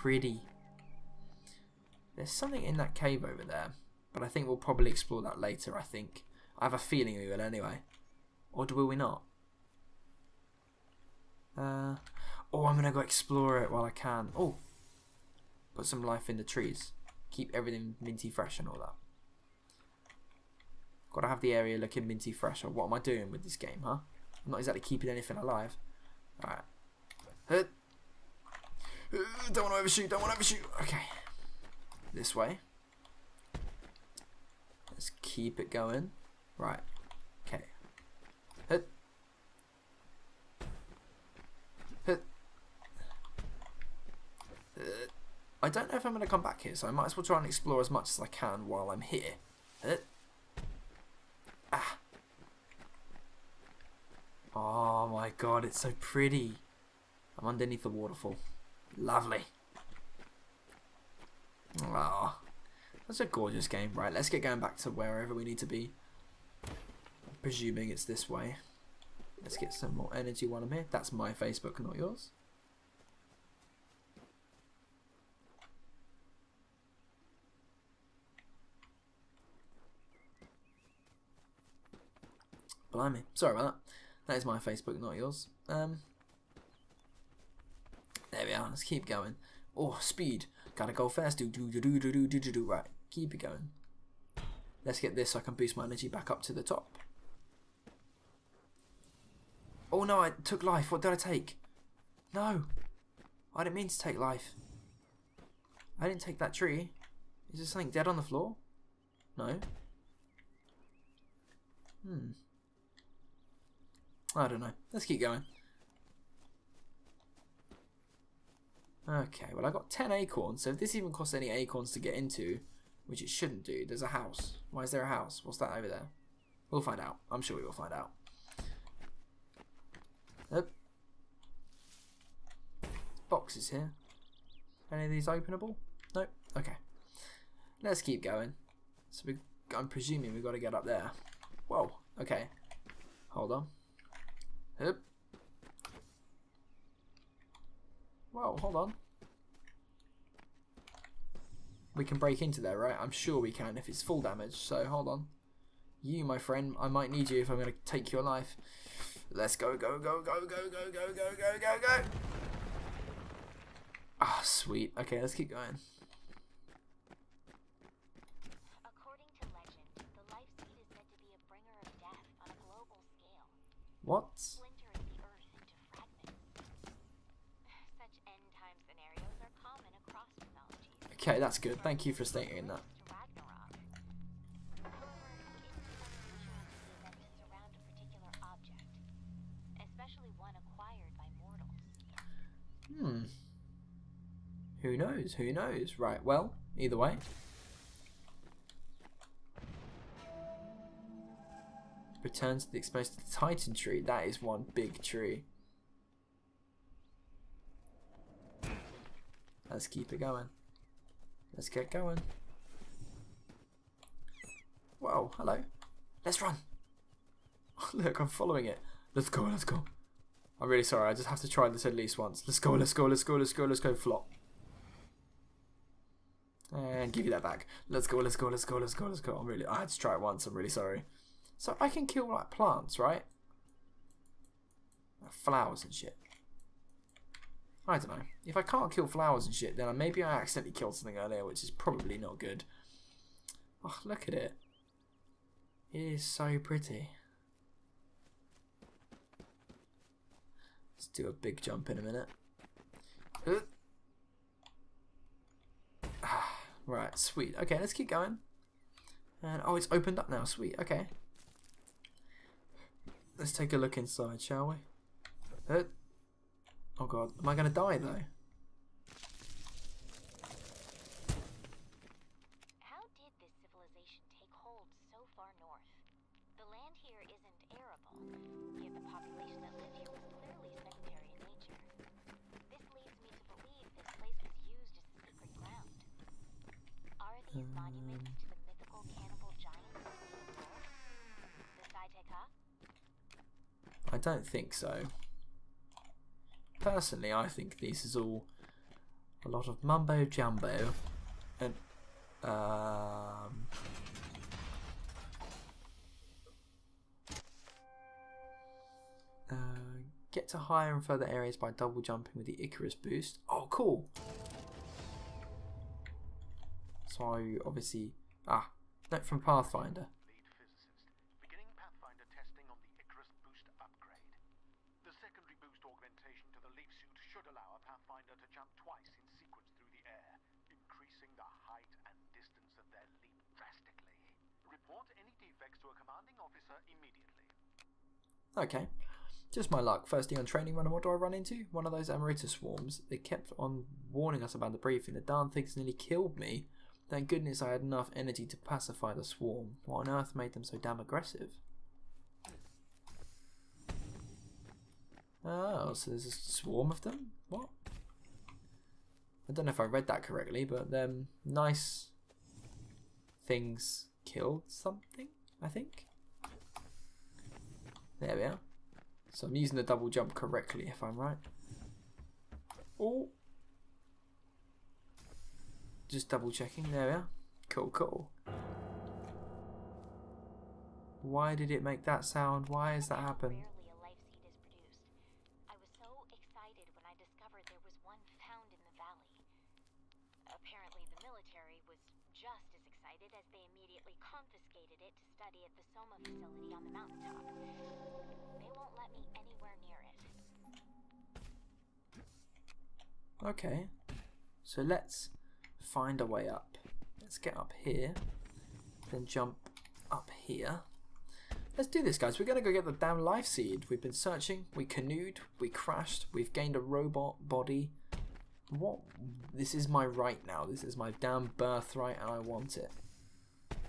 pretty. There's something in that cave over there, but I think we'll probably explore that later, I think. I have a feeling we will anyway. Or do will we not? Uh, oh, I'm going to go explore it while I can. Oh, put some life in the trees. Keep everything minty fresh and all that. Got to have the area looking minty fresh. Or what am I doing with this game, huh? I'm not exactly keeping anything alive. Alright. Don't want to overshoot, don't want to overshoot. Okay. This way. Let's keep it going. Right. Okay. Hit. Hit. Uh, I don't know if I'm going to come back here, so I might as well try and explore as much as I can while I'm here. Hit. Ah. Oh my god, it's so pretty. I'm underneath the waterfall. Lovely. Ah, that's a gorgeous game. Right, let's get going back to wherever we need to be. I'm presuming it's this way. Let's get some more energy while I'm here. That's my Facebook, not yours. Blimey. Sorry about that. That is my Facebook, not yours. Um, there we are. Let's keep going. Oh, speed. Gotta go fast. Do do do do do do do do do. Right. Keep it going. Let's get this so I can boost my energy back up to the top. Oh no, I took life. What did I take? No. I didn't mean to take life. I didn't take that tree. Is there something dead on the floor? No. Hmm. I don't know. Let's keep going. Okay, well I got 10 acorns, so if this even costs any acorns to get into, which it shouldn't do, there's a house. Why is there a house? What's that over there? We'll find out. I'm sure we will find out. Nope. Boxes here. Any of these openable? Nope. Okay. Let's keep going. So we, I'm presuming we've got to get up there. Whoa. Okay. Hold on. Yep. Whoa, hold on. We can break into there, right? I'm sure we can if it's full damage, so hold on. You, my friend, I might need you if I'm going to take your life. Let's go, go, go, go, go, go, go, go, go, go, go. Ah, oh, sweet. Okay, let's keep going. According to legend, the Okay, that's good. Thank you for stating that. Hmm. Who knows? Who knows? Right, well, either way. Return to the exposed Titan tree. That is one big tree. Let's keep it going. Let's get going. Whoa, hello. Let's run. Look, I'm following it. Let's go, let's go. I'm really sorry, I just have to try this at least once. Let's go, let's go, let's go, let's go, let's go, flop. And give you that back. Let's go, let's go, let's go, let's go, let's go. I'm really, I had to try it once, I'm really sorry. So I can kill like plants, right? Flowers and shit. I don't know. If I can't kill flowers and shit, then maybe I accidentally killed something earlier, which is probably not good. Oh, look at it. It is so pretty. Let's do a big jump in a minute. Ah, right, sweet. Okay, let's keep going. And oh, it's opened up now. Sweet. Okay. Let's take a look inside, shall we? Oh god, am I gonna die though? How did this civilization take hold so far north? The land here isn't arable, yet the population that lived here was clearly sedentary in nature. This leads me to believe this place was used as sacred ground. Are these um. monuments to the mythical cannibal giants of the north? The Saiteka? I don't think so. Personally, I think this is all A lot of mumbo jumbo. And um uh, get to higher and further areas by double jumping with the Icarus boost. Oh, cool. So obviously, ah, note from Pathfinder. Pathfinder the secondary boost augmentation to the leaf suit should allow a Pathfinder to jump twice in sequence through the air, increasing the height and distance of their leap drastically. Report any defects to a commanding officer immediately. Okay. Just my luck. First day on training run, what do I run into? One of those Amarita swarms. They kept on warning us about the briefing. The darn things nearly killed me. Thank goodness I had enough energy to pacify the swarm. What on earth made them so damn aggressive? Oh, so there's a swarm of them? What? I don't know if I read that correctly, but them nice things killed something, I think. There we are. So I'm using the double jump correctly if I'm right. Oh. Just double checking. There we are. Cool, cool. Why did it make that sound? Why has that happened? Rarely a life seed is produced. I was so excited when I discovered there was one found in the valley. Apparently, the military was just as excited as they immediately confiscated it to study at the Soma facility on the mountaintop. They won't let me anywhere near it. Okay. So let's find a way up. Let's get up here. Then jump up here. Let's do this, guys. We're going to go get the damn life seed. We've been searching. We canoed. We crashed. We've gained a robot body. What? This is my right now. This is my damn birthright and I want it.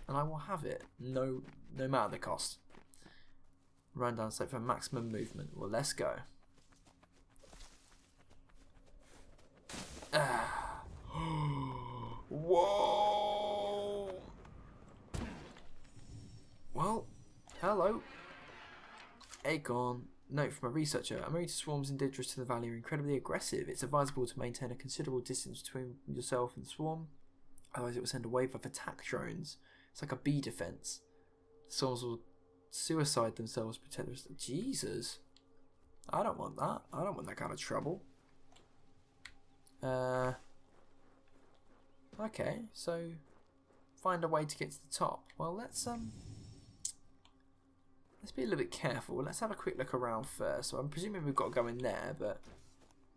And I will have it. No, no matter the cost. Run down site for maximum movement. Well, let's go. Ah. Whoa! Well, hello. Acorn. Note from a researcher, Amarita swarms indigenous to the valley are incredibly aggressive. It's advisable to maintain a considerable distance between yourself and the swarm, otherwise it will send a wave of attack drones. It's like a bee defense. Souls will suicide themselves, protect. Jesus. I don't want that. I don't want that kind of trouble. Uh... Okay, so find a way to get to the top. Well, let's um, let's be a little bit careful. Let's have a quick look around first. So I'm presuming we've got to go in there, but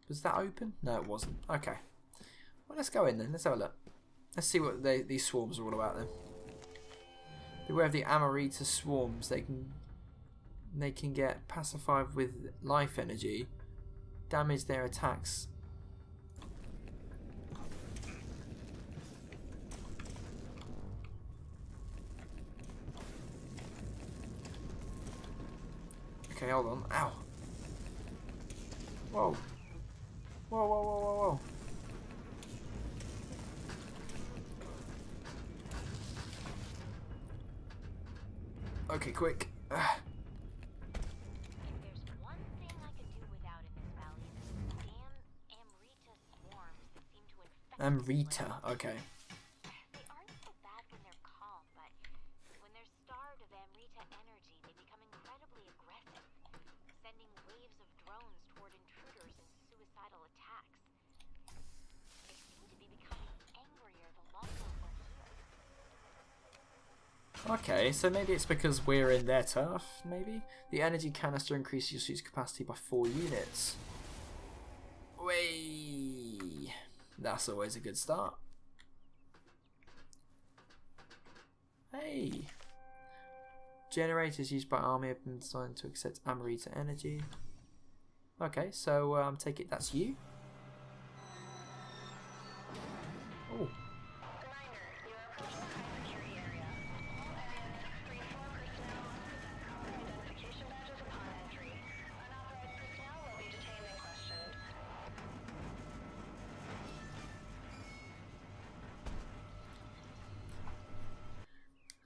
was that open? No, it wasn't. Okay, well let's go in then. Let's have a look. Let's see what they, these swarms are all about then. Beware of the Amarita swarms. They can they can get pacified with life energy, damage their attacks Okay, hold on. Ow. Whoa. Whoa, whoa, whoa, whoa, whoa. Those damn Amrita swarms Okay, so maybe it's because we're in their turf, maybe? The energy canister increases your suit's capacity by 4 units. Way. That's always a good start. Hey. Generators used by army have been designed to accept Amarita energy. Okay, so um, take it that's you.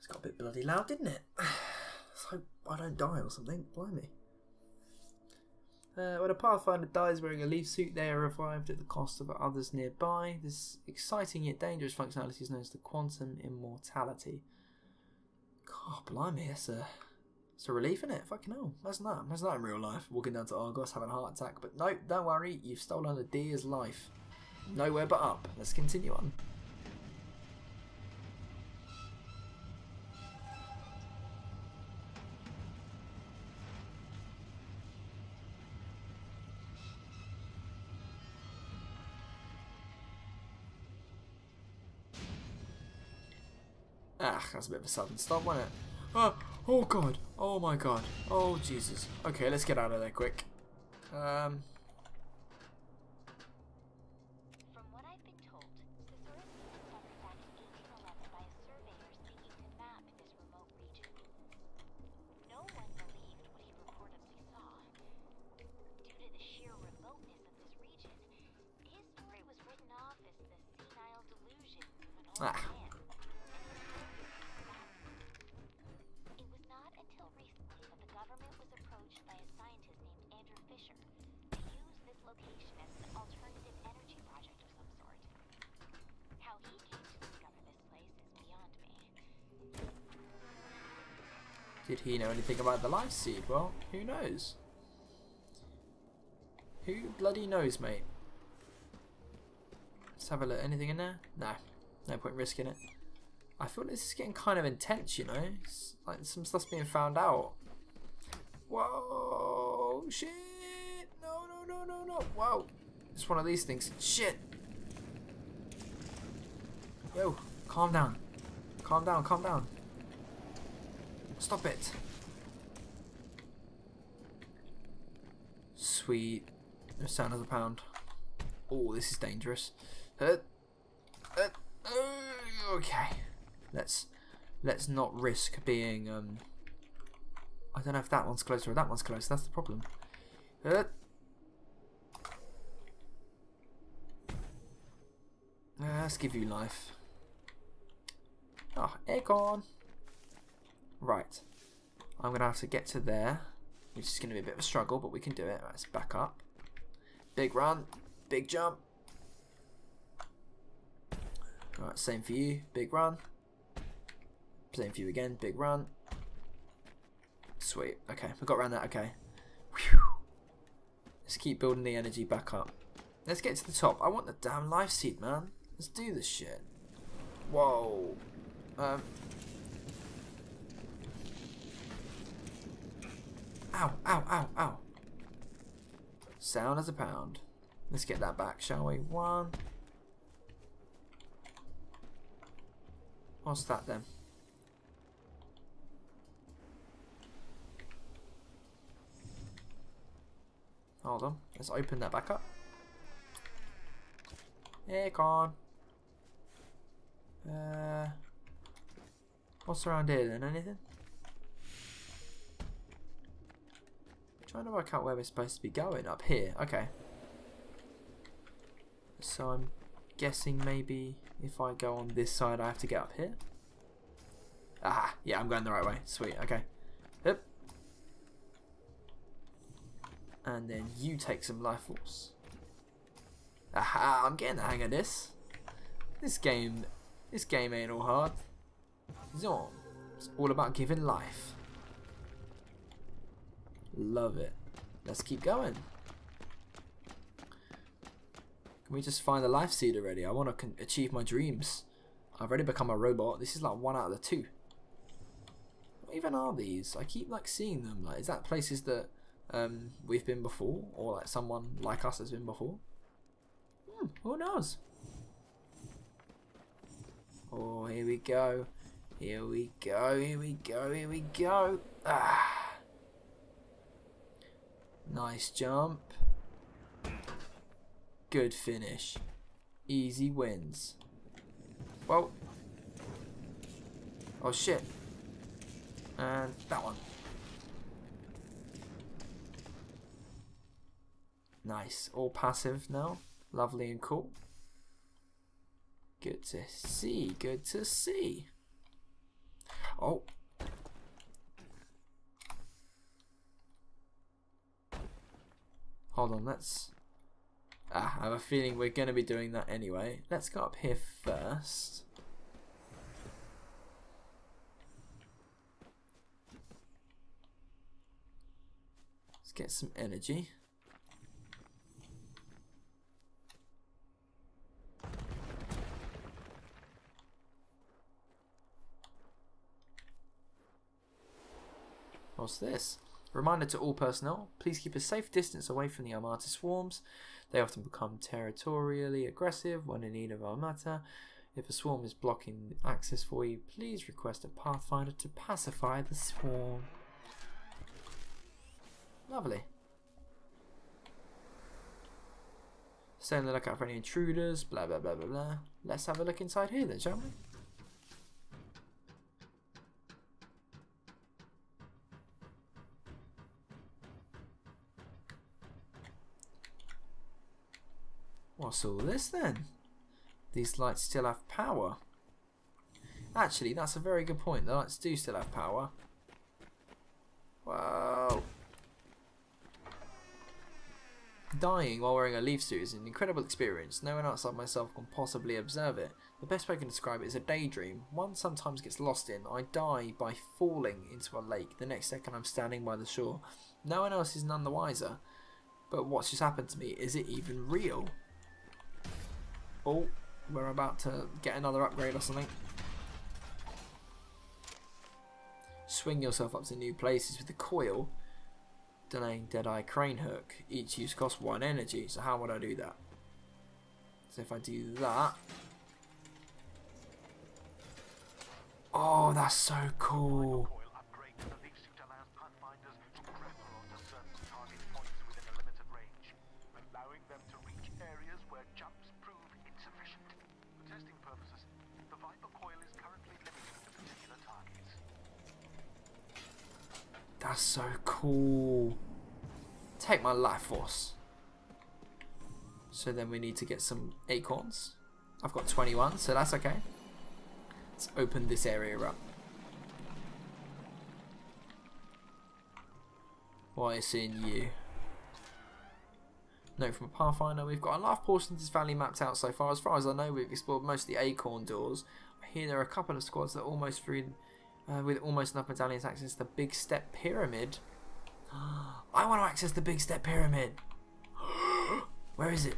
It's got a bit bloody loud, didn't it? Let's hope I don't die or something. Blimey. Uh, when a Pathfinder dies wearing a leaf suit, they are revived at the cost of others nearby. This exciting yet dangerous functionality is known as the quantum immortality. God, blimey, it's a, it's a relief, isn't it? Fucking hell. Imagine that. Imagine that in real life. Walking down to Argos, having a heart attack. But no, don't worry, you've stolen a deer's life. Nowhere but up. Let's continue on. Ah, that's a bit of a sudden stop, wasn't it? Oh, oh god. Oh my god. Oh Jesus. Okay, let's get out of there quick. Um, From did he know anything about the life seed? Well, who knows? Who bloody knows, mate? Let's have a look. Anything in there? No. No point risking it. I feel this is getting kind of intense, you know? It's like some stuff's being found out. Whoa! Shit! No, no, no, no, no! Whoa! It's one of these things. Shit! Yo, calm down. Calm down, calm down. Stop it. Sweet. The sound of the pound. Oh, this is dangerous. Uh, uh, uh, okay. Let's let's not risk being um I don't know if that one's closer or that one's close, that's the problem. Uh, let's give you life. Oh, acorn. Right. I'm going to have to get to there, which is going to be a bit of a struggle, but we can do it. Right, let's back up. Big run. Big jump. Alright, same for you. Big run. Same for you again. Big run. Sweet. Okay, we got around that. Okay. Whew. Let's keep building the energy back up. Let's get to the top. I want the damn life seed, man. Let's do this shit. Whoa. Um. Ow, ow, ow, ow. Sound as a pound. Let's get that back, shall we? One. What's that then? Hold on. Let's open that back up. Aircon. Uh, what's around here then? Anything? Trying to work out where we're supposed to be going. Up here. Okay. So I'm guessing maybe if I go on this side I have to get up here. Ah, yeah, I'm going the right way. Sweet, okay. Yep. And then you take some life force. Aha, I'm getting the hang of this. This game, this game ain't all hard. Zorn, it's all about giving life. Love it. Let's keep going. Can we just find the life seed already? I want to achieve my dreams. I've already become a robot. This is like one out of the two. What even are these? I keep like seeing them. Like, is that places that um, we've been before, or like someone like us has been before? Hmm, who knows? Oh, here we go. Here we go. Here we go. Here we go. Ah. Nice jump. Good finish. Easy wins. Well. Oh shit. And that one. Nice. All passive now. Lovely and cool. Good to see. Good to see. Oh. Hold on, let's... Ah, I have a feeling we're going to be doing that anyway. Let's go up here first. Let's get some energy. What's this? Reminder to all personnel, please keep a safe distance away from the Armata swarms. They often become territorially aggressive when in need of Armata. If a swarm is blocking access for you, please request a Pathfinder to pacify the swarm. Lovely. Stay on the lookout for any intruders, blah blah blah blah blah. Let's have a look inside here then, shall we? What's all this then? These lights still have power. Actually, that's a very good point. The lights do still have power. Wow. Dying while wearing a leaf suit is an incredible experience. No one outside myself can possibly observe it. The best way I can describe it is a daydream. One sometimes gets lost in. I die by falling into a lake. The next second I'm standing by the shore. No one else is none the wiser. But what's just happened to me? Is it even real? Oh, we're about to get another upgrade or something. Swing yourself up to new places with the coil. Delaying Deadeye Crane Hook. Each use costs one energy, so how would I do that? So if I do that... Oh, that's so cool. Coil upgrade to the leaf suit allows Pathfinders to grapple onto certain target points within a limited range, allowing them to reach areas where jumps prove insufficient. For testing purposes, the Viper coil is currently limited to particular targets. That's so cool. Take my life force. So then we need to get some acorns. I've got 21, so that's okay. Let's open this area up. What is in you? Note from a Pathfinder, we've got a large portion of this valley mapped out so far. As far as I know, we've explored most of the acorn doors. I hear there are a couple of squads that are almost through, uh, with almost enough medallions access the Big Step Pyramid. I want to access the Big Step Pyramid. Where is it?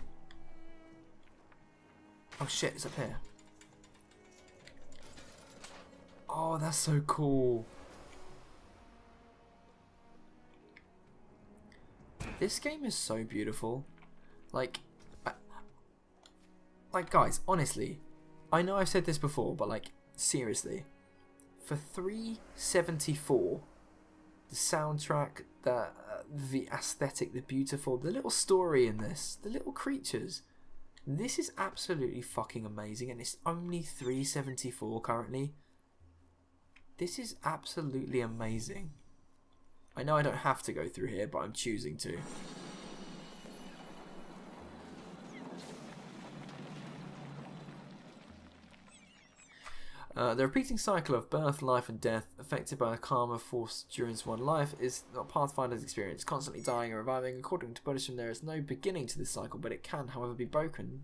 Oh shit, it's up here. Oh, that's so cool. This game is so beautiful. Like, I, like guys, honestly, I know I've said this before, but like, seriously, for 374, the soundtrack, the uh, the aesthetic, the beautiful, the little story in this, the little creatures. This is absolutely fucking amazing, and it's only 374 currently. This is absolutely amazing. I know I don't have to go through here, but I'm choosing to. Uh, the repeating cycle of birth, life, and death, affected by a karma force during one life, is not Pathfinder's experience. Constantly dying and reviving. According to Buddhism, there is no beginning to this cycle, but it can, however, be broken.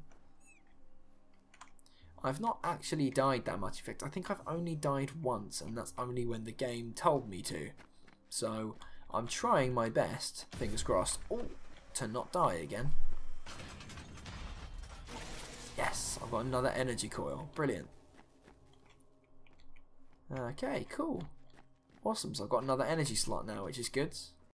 I've not actually died that much. In fact, I think I've only died once, and that's only when the game told me to. So, I'm trying my best, fingers crossed, oh, to not die again. Yes, I've got another energy coil. Brilliant. Okay, cool. Awesome, so I've got another energy slot now, which is good.